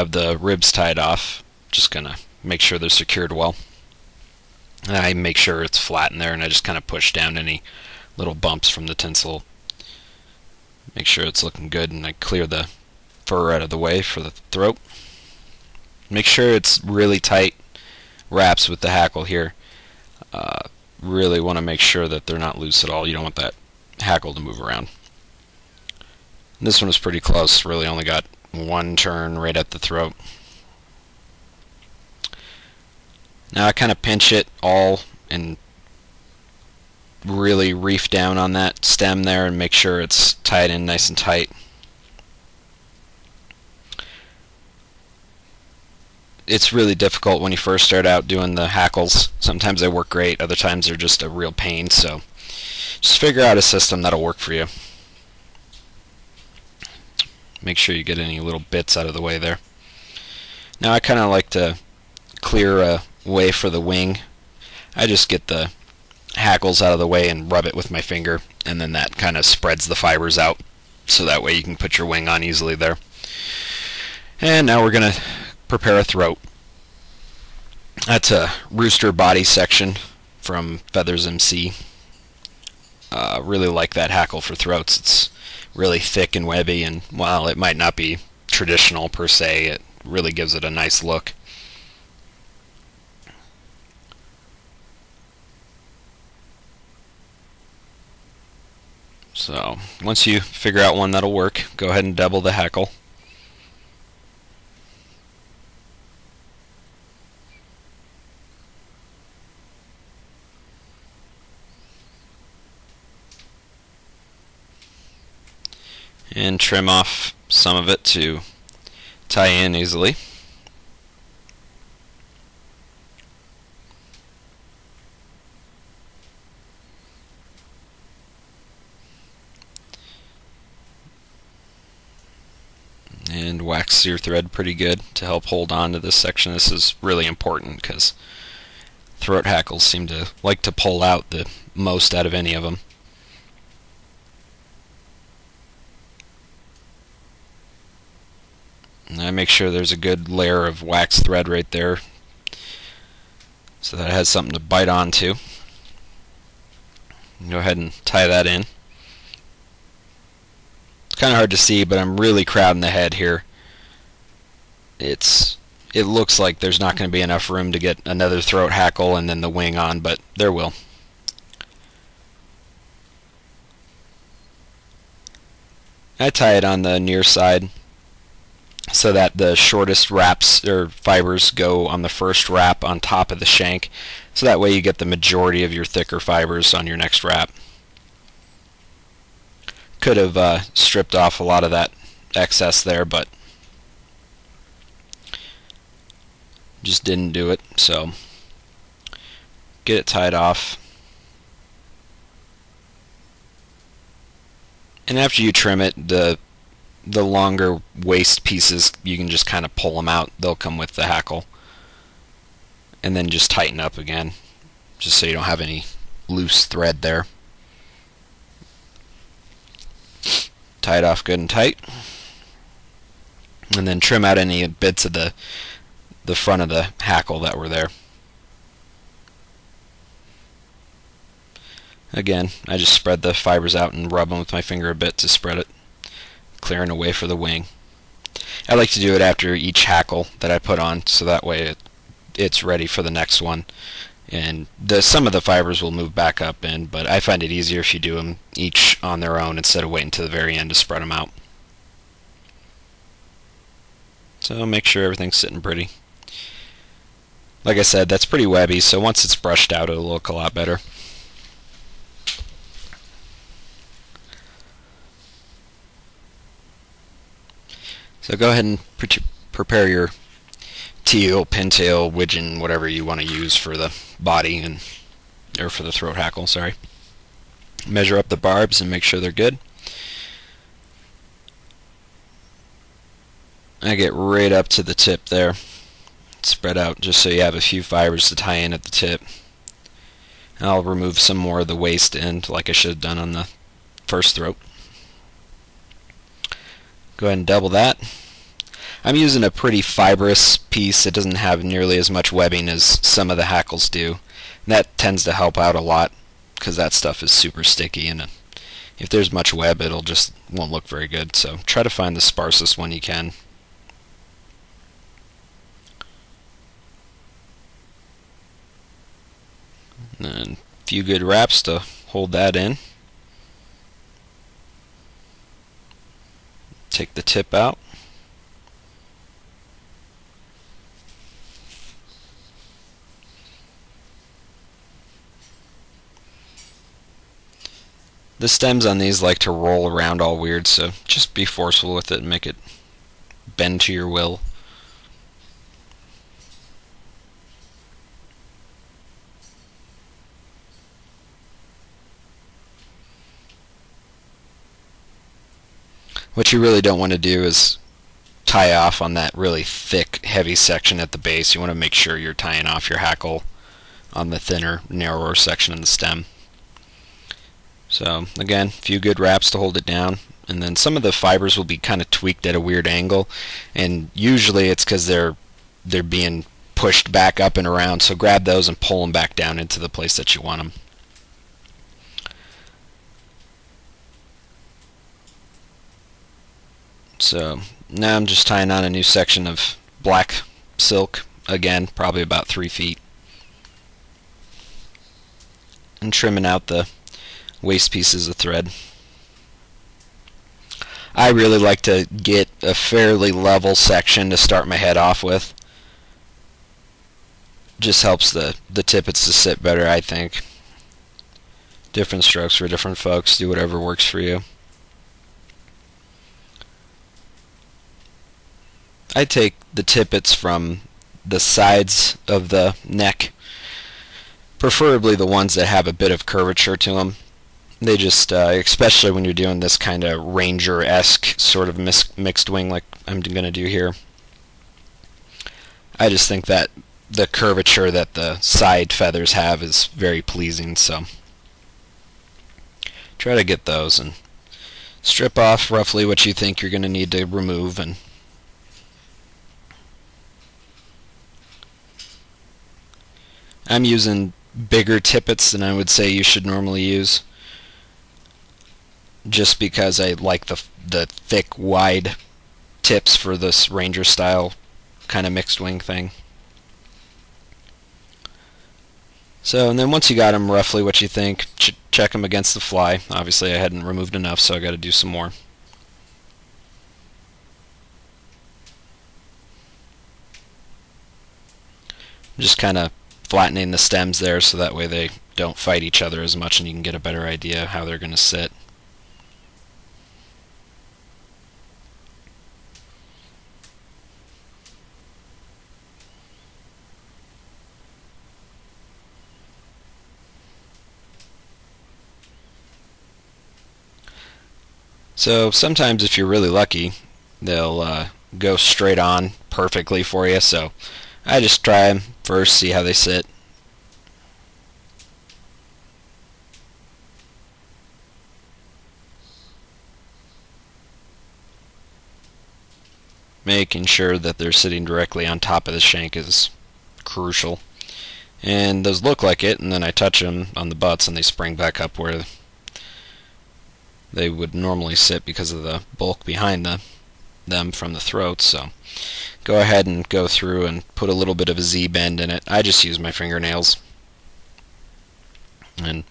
have the ribs tied off, just gonna make sure they're secured well. And I make sure it's flat in there and I just kind of push down any little bumps from the tinsel. Make sure it's looking good and I clear the fur out of the way for the throat. Make sure it's really tight wraps with the hackle here. Uh, really want to make sure that they're not loose at all. You don't want that hackle to move around. And this one was pretty close. Really only got one turn right at the throat. Now I kind of pinch it all and really reef down on that stem there and make sure it's tied in nice and tight. It's really difficult when you first start out doing the hackles. Sometimes they work great, other times they're just a real pain, so just figure out a system that'll work for you. Make sure you get any little bits out of the way there. Now I kind of like to clear a way for the wing. I just get the hackles out of the way and rub it with my finger and then that kind of spreads the fibers out so that way you can put your wing on easily there. And now we're going to prepare a throat. That's a rooster body section from Feathers MC. Uh, really like that hackle for throats. It's really thick and webby and while it might not be traditional per se, it really gives it a nice look. So once you figure out one that'll work, go ahead and double the hackle. And trim off some of it to tie in easily. and wax your thread pretty good to help hold on to this section. This is really important because throat hackles seem to like to pull out the most out of any of them. And I make sure there's a good layer of wax thread right there so that it has something to bite onto. Go ahead and tie that in It's kind of hard to see, but I'm really crowding the head here. It's it looks like there's not going to be enough room to get another throat hackle and then the wing on, but there will. I tie it on the near side so that the shortest wraps or fibers go on the first wrap on top of the shank so that way you get the majority of your thicker fibers on your next wrap could have uh, stripped off a lot of that excess there, but just didn't do it. So get it tied off. And after you trim it, the the longer waste pieces, you can just kind of pull them out. They'll come with the hackle. And then just tighten up again, just so you don't have any loose thread there. tie it off good and tight and then trim out any bits of the the front of the hackle that were there again I just spread the fibers out and rub them with my finger a bit to spread it clearing away for the wing I like to do it after each hackle that I put on so that way it, it's ready for the next one and the some of the fibers will move back up in, but I find it easier if you do them each on their own instead of waiting to the very end to spread them out. So make sure everything's sitting pretty. Like I said, that's pretty webby, so once it's brushed out, it'll look a lot better. So go ahead and pre prepare your teal, pintail, widgeon, whatever you want to use for the body and or for the throat hackle, sorry. Measure up the barbs and make sure they're good. I get right up to the tip there. Spread out just so you have a few fibers to tie in at the tip. I'll remove some more of the waste end like I should have done on the first throat. Go ahead and double that. I'm using a pretty fibrous piece. It doesn't have nearly as much webbing as some of the hackles do. And that tends to help out a lot because that stuff is super sticky and if there's much web it'll just won't look very good. So try to find the sparsest one you can. And a few good wraps to hold that in. Take the tip out. The stems on these like to roll around all weird, so just be forceful with it and make it bend to your will. What you really don't want to do is tie off on that really thick, heavy section at the base. You want to make sure you're tying off your hackle on the thinner, narrower section of the stem. So again, a few good wraps to hold it down. And then some of the fibers will be kind of tweaked at a weird angle. And usually it's because they're, they're being pushed back up and around. So grab those and pull them back down into the place that you want them. So now I'm just tying on a new section of black silk. Again, probably about three feet. And trimming out the waste pieces of thread. I really like to get a fairly level section to start my head off with. Just helps the, the tippets to sit better, I think. Different strokes for different folks. Do whatever works for you. I take the tippets from the sides of the neck, preferably the ones that have a bit of curvature to them they just, uh, especially when you're doing this kind of ranger-esque sort of mixed wing like I'm going to do here, I just think that the curvature that the side feathers have is very pleasing, so. Try to get those and strip off roughly what you think you're going to need to remove and I'm using bigger tippets than I would say you should normally use just because I like the the thick, wide tips for this Ranger style kind of mixed wing thing. So, and then once you got them roughly what you think, ch check them against the fly. Obviously I hadn't removed enough, so I got to do some more. Just kind of flattening the stems there so that way they don't fight each other as much and you can get a better idea of how they're going to sit. So sometimes if you're really lucky, they'll uh, go straight on perfectly for you. So I just try them first, see how they sit. Making sure that they're sitting directly on top of the shank is crucial. And those look like it, and then I touch them on the butts and they spring back up where they would normally sit because of the bulk behind the, them from the throat. So go ahead and go through and put a little bit of a Z-bend in it. I just use my fingernails. And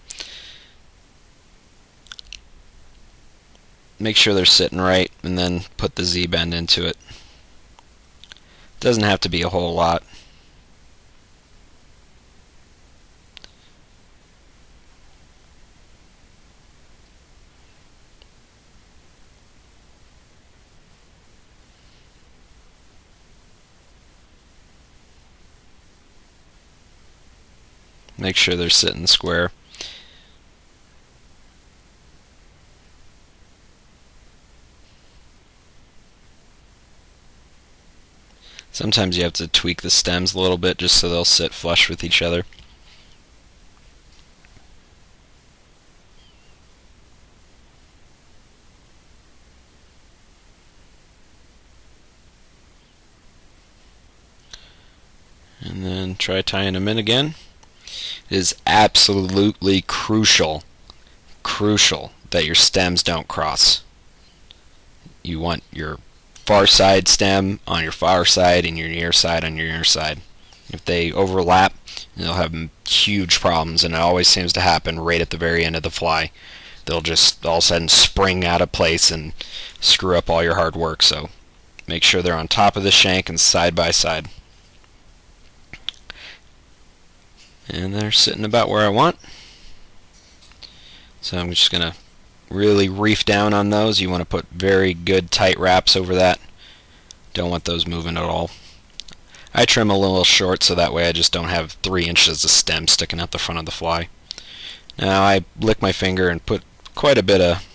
make sure they're sitting right and then put the Z-bend into it. Doesn't have to be a whole lot. Make sure they're sitting square. Sometimes you have to tweak the stems a little bit just so they'll sit flush with each other. and then try tying them in again. Is absolutely crucial, crucial that your stems don't cross. You want your far side stem on your far side and your near side on your near side. If they overlap, you'll have huge problems, and it always seems to happen right at the very end of the fly. They'll just all of a sudden spring out of place and screw up all your hard work. So make sure they're on top of the shank and side by side. And they're sitting about where I want. So I'm just going to really reef down on those. You want to put very good tight wraps over that. Don't want those moving at all. I trim a little short so that way I just don't have three inches of stem sticking out the front of the fly. Now I lick my finger and put quite a bit of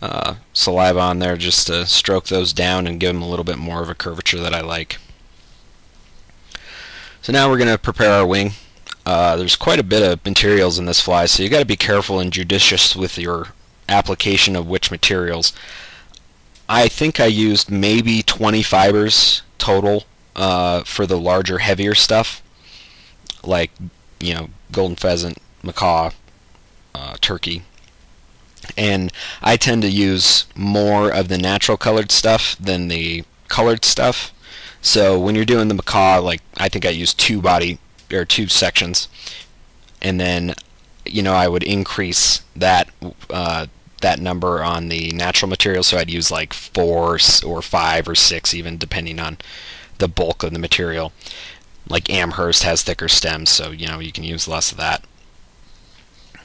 uh, saliva on there just to stroke those down and give them a little bit more of a curvature that I like. So now we're going to prepare our wing. Uh, there's quite a bit of materials in this fly, so you got to be careful and judicious with your application of which materials. I think I used maybe 20 fibers total uh, for the larger, heavier stuff, like you know, golden pheasant, macaw, uh, turkey. And I tend to use more of the natural colored stuff than the colored stuff. So when you're doing the macaw, like I think I use two body or two sections, and then you know I would increase that uh, that number on the natural material. So I'd use like four or five or six, even depending on the bulk of the material. Like Amherst has thicker stems, so you know you can use less of that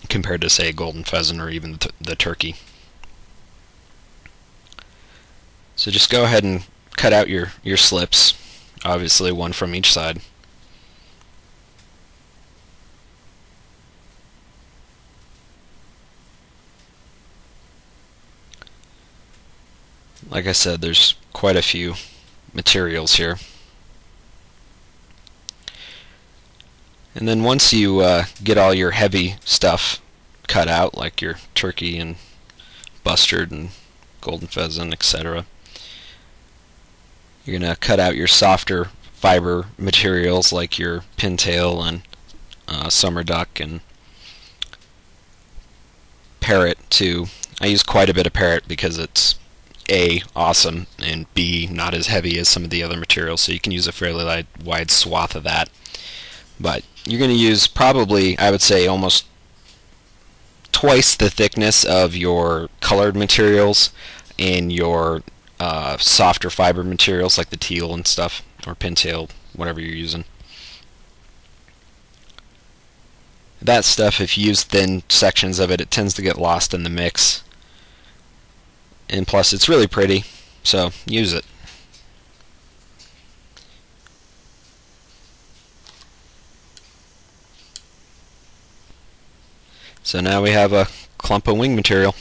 compared to say a golden pheasant or even the, the turkey. So just go ahead and cut out your, your slips, obviously one from each side. Like I said, there's quite a few materials here. And then once you uh, get all your heavy stuff cut out, like your turkey and bustard and golden pheasant, etc., you're going to cut out your softer fiber materials like your pintail and uh, summer duck and parrot too. I use quite a bit of parrot because it's a, awesome, and B, not as heavy as some of the other materials, so you can use a fairly wide swath of that. But you're going to use probably, I would say, almost twice the thickness of your colored materials in your uh, softer fiber materials like the teal and stuff, or pintail, whatever you're using. That stuff, if you use thin sections of it, it tends to get lost in the mix. And plus it's really pretty so use it. So now we have a clump of wing material